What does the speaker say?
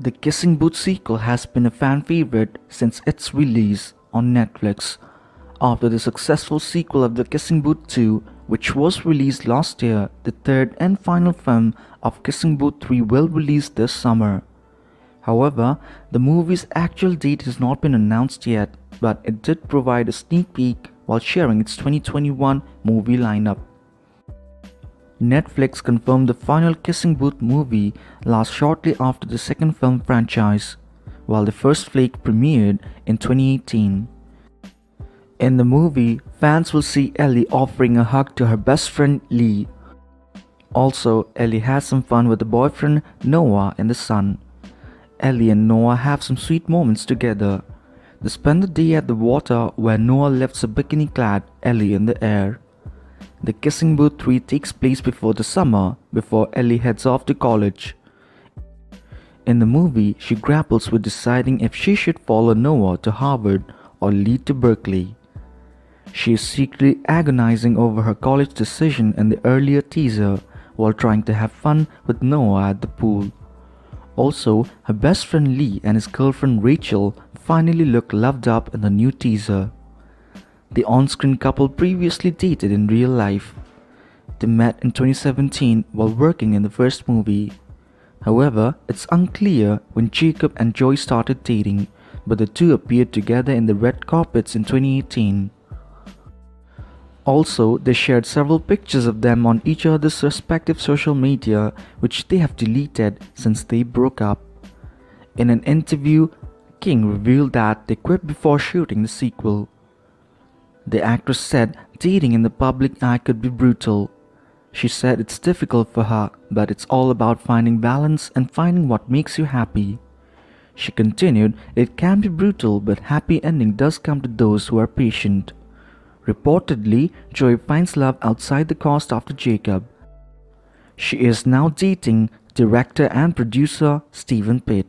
The Kissing Booth sequel has been a fan favorite since its release on Netflix. After the successful sequel of The Kissing Booth 2, which was released last year, the third and final film of Kissing Booth 3 will release this summer. However, the movie's actual date has not been announced yet, but it did provide a sneak peek while sharing its 2021 movie lineup. Netflix confirmed the final Kissing Booth movie last shortly after the second film franchise, while the first flake premiered in 2018. In the movie, fans will see Ellie offering a hug to her best friend Lee. Also, Ellie has some fun with the boyfriend Noah in the sun. Ellie and Noah have some sweet moments together. They spend the day at the water where Noah lifts a bikini clad Ellie in the air. The Kissing Booth 3 takes place before the summer, before Ellie heads off to college. In the movie, she grapples with deciding if she should follow Noah to Harvard or Lee to Berkeley. She is secretly agonizing over her college decision in the earlier teaser while trying to have fun with Noah at the pool. Also, her best friend Lee and his girlfriend Rachel finally look loved up in the new teaser. The on-screen couple previously dated in real life. They met in 2017 while working in the first movie. However, it's unclear when Jacob and Joey started dating, but the two appeared together in the red carpets in 2018. Also, they shared several pictures of them on each other's respective social media, which they have deleted since they broke up. In an interview, King revealed that they quit before shooting the sequel. The actress said dating in the public eye could be brutal. She said it's difficult for her, but it's all about finding balance and finding what makes you happy. She continued, it can be brutal, but happy ending does come to those who are patient. Reportedly, Joey finds love outside the cast after Jacob. She is now dating director and producer Steven Piet.